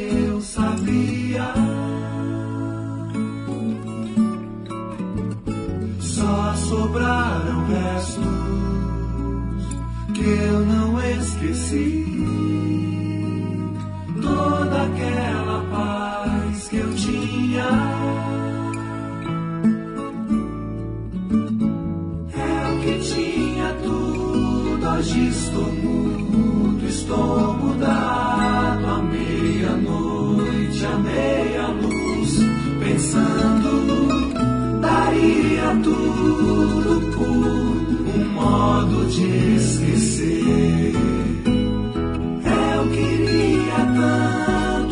eu sabia. Só sobraram restos que eu não esqueci. Toda aquela paz que eu tinha. É hoje estou mudo, estou mudado.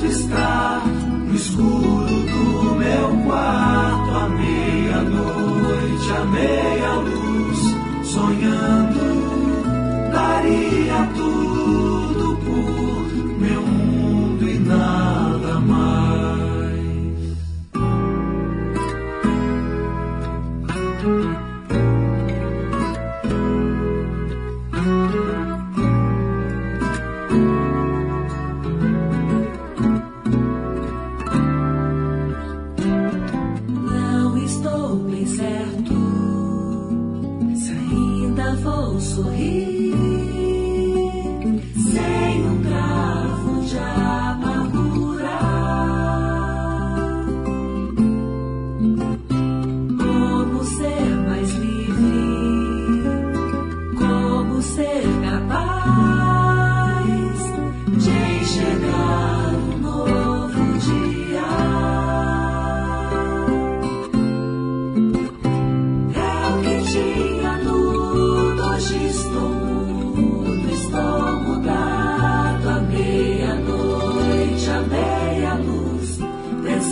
Estar no escuro do meu quarto, à meia-noite, à meia-luz, sonhando, daria tudo 所以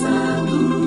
selalu